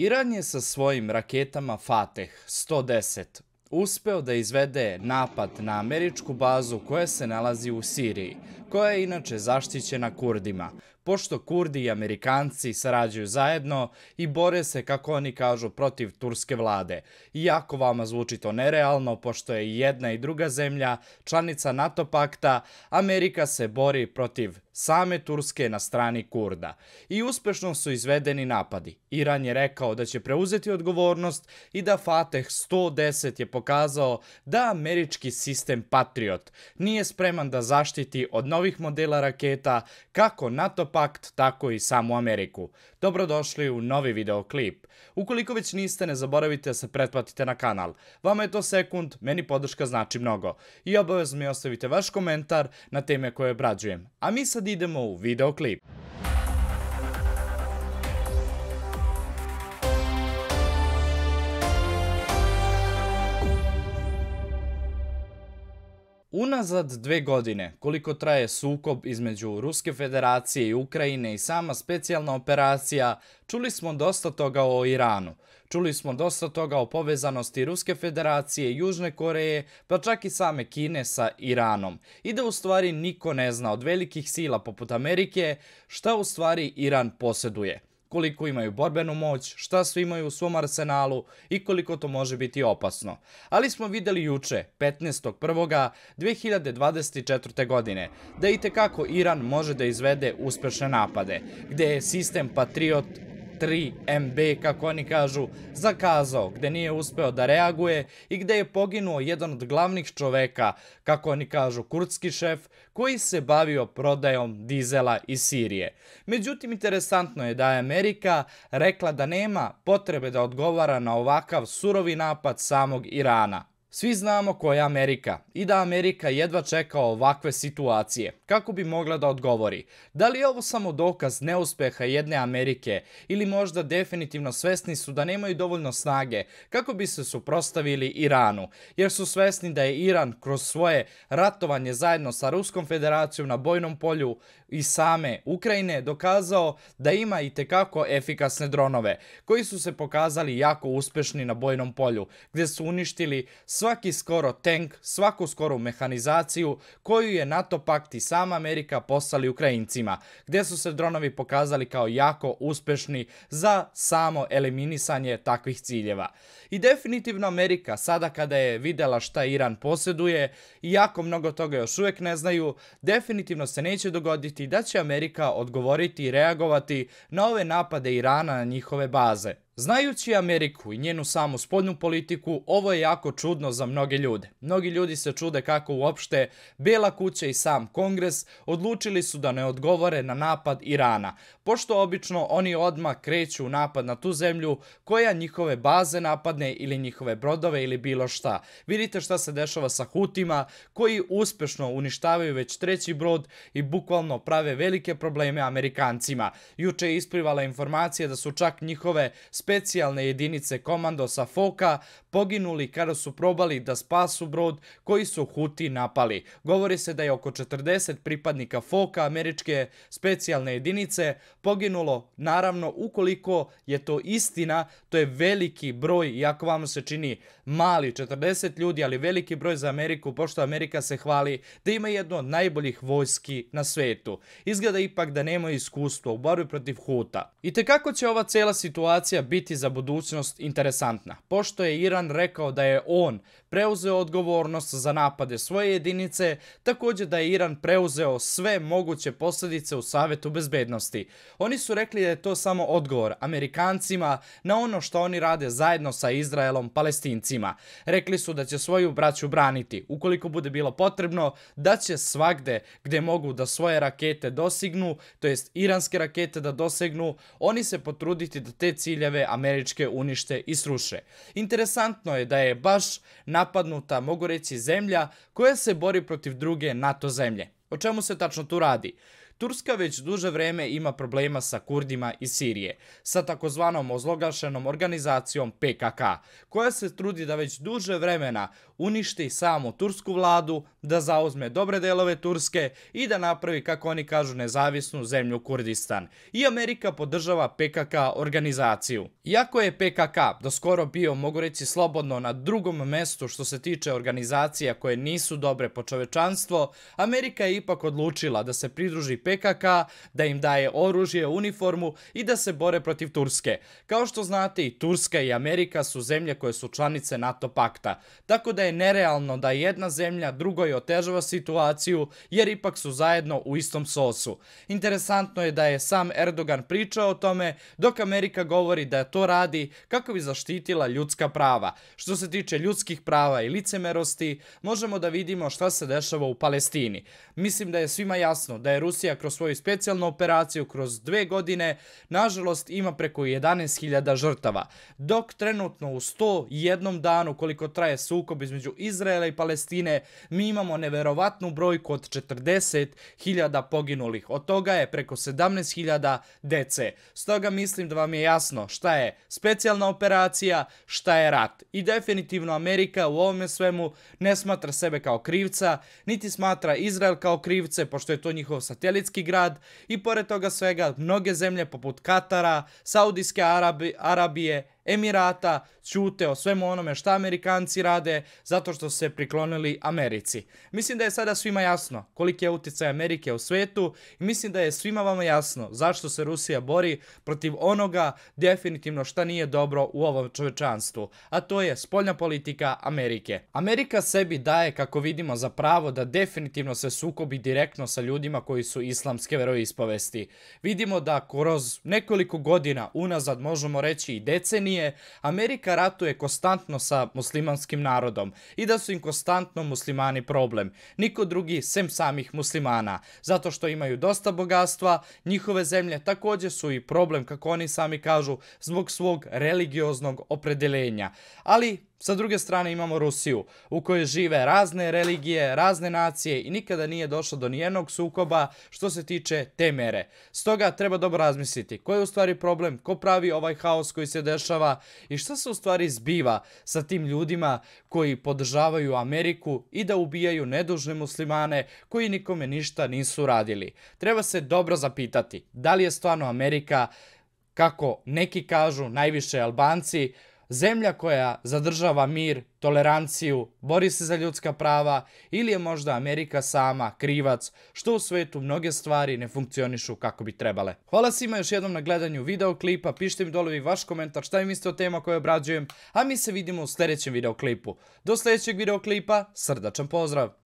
Iran je sa svojim raketama Fateh 110 uspeo da izvede napad na američku bazu koja se nalazi u Siriji, koja je inače zaštićena Kurdima, pošto Kurdi i Amerikanci sarađuju zajedno i bore se, kako oni kažu, protiv turske vlade. Iako vama zvuči to nerealno, pošto je jedna i druga zemlja članica NATO pakta, Amerika se bori protiv same Turske na strani Kurda. I uspešno su izvedeni napadi. Iran je rekao da će preuzeti odgovornost i da Fateh 110 je pokazao da američki sistem Patriot nije spreman da zaštiti od novih modela raketa kako NATO pakt, tako i samu Ameriku. Dobrodošli u novi videoklip. Ukoliko već niste, ne zaboravite da se pretplatite na kanal. Vama je to sekund, meni podrška znači mnogo. I obavezno mi ostavite vaš komentar na teme koje obrađujem. A mi sad idemo u videoklip. Unazad dve godine, koliko traje sukob između Ruske federacije i Ukrajine i sama specijalna operacija, čuli smo dosta toga o Iranu. Čuli smo dosta toga o povezanosti Ruske federacije, Južne Koreje, pa čak i same Kine sa Iranom. I da u stvari niko ne zna od velikih sila poput Amerike šta u stvari Iran posjeduje koliko imaju borbenu moć, šta su imaju u svom arsenalu i koliko to može biti opasno. Ali smo videli juče, 15.1.2024. godine, da i tekako Iran može da izvede uspešne napade, gde je sistem Patriot 3 MB, kako oni kažu, zakazao, gde nije uspeo da reaguje i gde je poginuo jedan od glavnih čoveka, kako oni kažu, kurdski šef, koji se bavio prodajom dizela iz Sirije. Međutim, interesantno je da je Amerika rekla da nema potrebe da odgovara na ovakav surovi napad samog Irana. Svi znamo ko je Amerika i da Amerika jedva čeka ovakve situacije, kako bi mogla da odgovori. Da li je ovo samo dokaz neuspeha jedne Amerike ili možda definitivno svesni su da nemaju dovoljno snage kako bi se suprostavili Iranu, jer su svesni da je Iran kroz svoje ratovanje zajedno sa Ruskom federacijom na bojnom polju i same Ukrajine dokazao da ima i tekako efikasne dronove, koji su se pokazali jako uspešni na bojnom polju, gde su uništili svaki skoro tank, svaku skoru mehanizaciju koju je NATO pakt i sama Amerika poslali Ukrajincima, gde su se dronovi pokazali kao jako uspešni za samo eliminisanje takvih ciljeva. I definitivno Amerika, sada kada je videla šta Iran posjeduje i jako mnogo toga još uvek ne znaju, definitivno se neće dogoditi da će Amerika odgovoriti i reagovati na ove napade Irana na njihove baze. Znajući Ameriku i njenu samu spoljnu politiku, ovo je jako čudno za mnoge ljude. Mnogi ljudi se čude kako uopšte Bela kuća i sam kongres odlučili su da ne odgovore na napad Irana, pošto obično oni odmah kreću u napad na tu zemlju koja njihove baze napadne ili njihove brodove ili bilo šta. Vidite šta se dešava sa Hutima koji uspešno uništavaju već treći brod i bukvalno prave velike probleme Amerikancima. Juče je isplivala informacija da su čak njihove specijalne jedinice komandosa Foka poginuli kada su probali da spasu brod koji su Huti napali. Govori se da je oko 40 pripadnika Foka, američke specijalne jedinice, poginulo. Naravno, ukoliko je to istina, to je veliki broj, iako vam se čini mali, 40 ljudi, ali veliki broj za Ameriku, pošto Amerika se hvali da ima jedno od najboljih vojski na svetu. Izgleda ipak da nema iskustva u borbi protiv Huta. I te kako će ova cela situacija biti za budućnost interesantna, pošto je Iran rekao da je on preuzeo odgovornost za napade svoje jedinice, takođe da je Iran preuzeo sve moguće posledice u Savetu bezbednosti. Oni su rekli da je to samo odgovor Amerikancima na ono što oni rade zajedno sa Izraelom palestincima. Rekli su da će svoju braću braniti, ukoliko bude bilo potrebno, da će svagde gde mogu da svoje rakete dosignu, to jest iranske rakete da dosegnu, oni se potruditi da te ciljeve američke unište i sruše. Interesantno je da je baš napadnuta, mogu reći, zemlja koja se bori protiv druge NATO zemlje. O čemu se tačno tu radi? Turska već duže vreme ima problema sa Kurdima iz Sirije, sa takozvanom ozlogašenom organizacijom PKK, koja se trudi da već duže vremena uništi samu tursku vladu, da zauzme dobre delove Turske i da napravi, kako oni kažu, nezavisnu zemlju Kurdistan. I Amerika podržava PKK organizaciju. Iako je PKK do skoro bio, mogu reći slobodno, na drugom mestu što se tiče organizacija koje nisu dobre po čovečanstvo, Amerika je ipak odlučila da se pridruži PKK, da im daje oružje, uniformu i da se bore protiv Turske. Kao što znate i Turska i Amerika su zemlje koje su članice NATO pakta, tako da je nerealno da jedna zemlja drugoj otežava situaciju jer ipak su zajedno u istom sosu. Interesantno je da je sam Erdogan pričao o tome dok Amerika govori da to radi kako bi zaštitila ljudska prava. Što se tiče ljudskih prava i licemerosti, možemo da vidimo šta se dešava u Palestini. Mislim da je svima jasno da je Rusija kroz svoju specijalnu operaciju kroz dve godine, nažalost, ima preko 11.000 žrtava, dok trenutno u 101 danu koliko traje sukob između Izraela i Palestine, mi imamo neverovatnu brojku od 40.000 poginulih. Od toga je preko 17.000 dece. Stoga mislim da vam je jasno šta je specijalna operacija, šta je rat. I definitivno Amerika u ovome svemu ne smatra sebe kao krivca, niti smatra Izrael kao krivce, pošto je to njihov satelitski grad i pored toga svega mnoge zemlje poput Katara, Saudijske Arabi, Arabije, Emirata ćute o svemu onome šta Amerikanci rade zato što se priklonili Americi. Mislim da je sada svima jasno koliki je utjecaj Amerike u svetu i mislim da je svima vama jasno zašto se Rusija bori protiv onoga definitivno šta nije dobro u ovom čovečanstvu, a to je spoljna politika Amerike. Amerika sebi daje, kako vidimo, za pravo da definitivno se sukobi direktno sa ljudima koji su islamske veroispovesti. Vidimo da kroz nekoliko godina unazad, možemo reći i decenije, nije, Amerika ratuje konstantno sa muslimanskim narodom i da su im konstantno muslimani problem. Niko drugi sem samih muslimana, zato što imaju dosta bogatstva, njihove zemlje također su i problem, kako oni sami kažu, zbog svog religioznog opredeljenja. Ali Sa druge strane imamo Rusiju, u kojoj žive razne religije, razne nacije i nikada nije došlo do nijednog sukoba što se tiče te mere. Stoga treba dobro razmisliti ko je u stvari problem, ko pravi ovaj haos koji se dešava i šta se u stvari zbiva sa tim ljudima koji podržavaju Ameriku i da ubijaju nedužne muslimane koji nikome ništa nisu radili. Treba se dobro zapitati da li je stvarno Amerika, kako neki kažu, najviše Albanci, zemlja koja zadržava mir, toleranciju, bori se za ljudska prava ili je možda Amerika sama krivac što u svetu mnoge stvari ne funkcionišu kako bi trebale. Hvala svima još jednom na gledanju videoklipa, pišite mi dole vaš komentar šta im mislite o tema koje obrađujem, a mi se vidimo u sljedećem videoklipu. Do sljedećeg videoklipa, srdačan pozdrav!